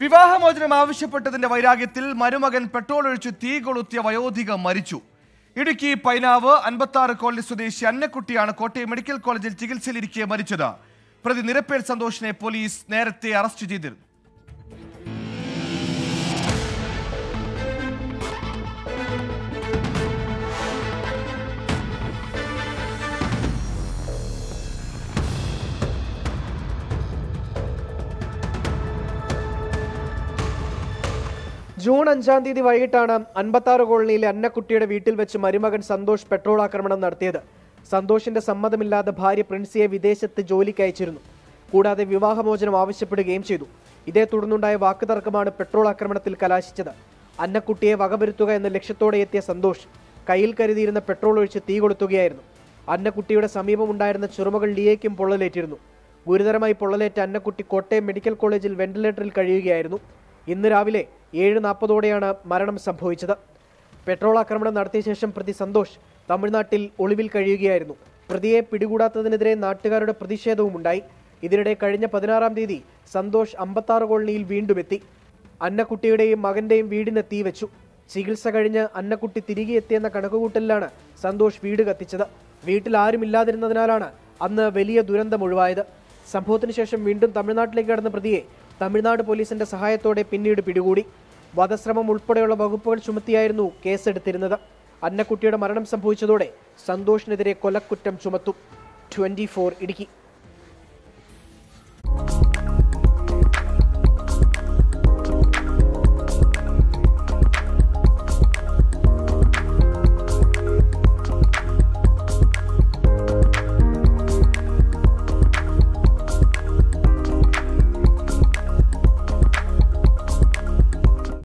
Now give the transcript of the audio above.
വിവാഹമോചനം ആവശ്യപ്പെട്ടതിന്റെ വൈരാഗ്യത്തിൽ മരുമകൻ പെട്രോൾ ഒഴിച്ച് തീ കൊളുത്തിയ വയോധിക മരിച്ചു. ഇടുക്കി പൈനാവ് അൻപത്തി ആറ് കോളനി സ്വദേശി അന്നക്കുട്ടിയാണ് കോട്ടയം മെഡിക്കൽ കോളേജിൽ ചികിത്സയിലിരിക്കെ മരിച്ചത്. പ്രതി നിരപ്പേൽ സന്തോഷിനെ പോലീസ് നേരത്തെ അറസ്റ്റ് ചെയ്തിരുന്നു. ജൂൺ അഞ്ചാം തീയതി വൈകിട്ടാണ് അൻപത്താറ് കോളനിയിലെ അന്നക്കുട്ടിയുടെ വീട്ടിൽ വെച്ച് മരുമകൻ സന്തോഷ് പെട്രോൾ ആക്രമണം നടത്തിയത്. സന്തോഷിന്റെ സമ്മതമില്ലാതെ ഭാര്യ പ്രിൻസിയെ വിദേശത്ത് ജോലിക്ക് അയച്ചിരുന്നു. കൂടാതെ വിവാഹമോചനം ആവശ്യപ്പെടുകയും ചെയ്തു. ഇതേ തുടർന്നുണ്ടായ വാക്കുതർക്കമാണ് പെട്രോൾ ആക്രമണത്തിൽ കലാശിച്ചത്. അന്നക്കുട്ടിയെ വകവരുത്തുക എന്ന ലക്ഷ്യത്തോടെ എത്തിയ സന്തോഷ് കയ്യിൽ കരുതിയിരുന്ന പെട്രോൾ ഒഴിച്ച് തീ കൊളുത്തുകയായിരുന്നു. അന്നക്കുട്ടിയുടെ സമീപമുണ്ടായിരുന്ന ചെറുമകൾ ലിയയ്ക്കും പൊള്ളലേറ്റിരുന്നു. ഗുരുതരമായി പൊള്ളലേറ്റ അന്നക്കുട്ടി കോട്ടയം മെഡിക്കൽ കോളേജിൽ വെന്റിലേറ്ററിൽ കഴിയുകയായിരുന്നു. ഇന്ന് രാവിലെ ഏഴ് നാൽപ്പതോടെയാണ് മരണം സംഭവിച്ചത്. പെട്രോൾ ആക്രമണം നടത്തിയ ശേഷം പ്രതി സന്തോഷ് തമിഴ്നാട്ടിൽ ഒളിവിൽ കഴിയുകയായിരുന്നു. പ്രതിയെ പിടികൂടാത്തതിനെതിരെ നാട്ടുകാരുടെ പ്രതിഷേധവുമുണ്ടായി ഇതിനിടെ കഴിഞ്ഞ പതിനാറാം തീയതി സന്തോഷ് അമ്പത്താറ് കോളനിയിൽ വീണ്ടും എത്തി. അന്നക്കുട്ടിയുടെയും മകന്റെയും വീടിന് തീവച്ചു ചികിത്സ കഴിഞ്ഞ് അന്നക്കുട്ടി തിരികെ എത്തിയെന്ന കണക്കുകൂട്ടലിലാണ് സന്തോഷ് വീട് കത്തിച്ചത്. വീട്ടിൽ ആരുമില്ലാതിരുന്നതിനാലാണ് അന്ന് വലിയ ദുരന്തം ഒഴിവായത്. സംഭവത്തിന് ശേഷം വീണ്ടും തമിഴ്നാട്ടിലേക്ക് കടന്ന പ്രതിയെ തമിഴ്നാട് പോലീസിന്റെ സഹായത്തോടെ പിന്നീട് പിടികൂടി. വധശ്രമം ഉൾപ്പെടെയുള്ള വകുപ്പുകൾ ചുമത്തിയായിരുന്നു കേസെടുത്തിരുന്നത്. അന്നക്കുട്ടിയുടെ മരണം സംഭവിച്ചതോടെ സന്തോഷിനെതിരെ കൊലക്കുറ്റം ചുമത്തും. ട്വന്റി ഇടുക്കി.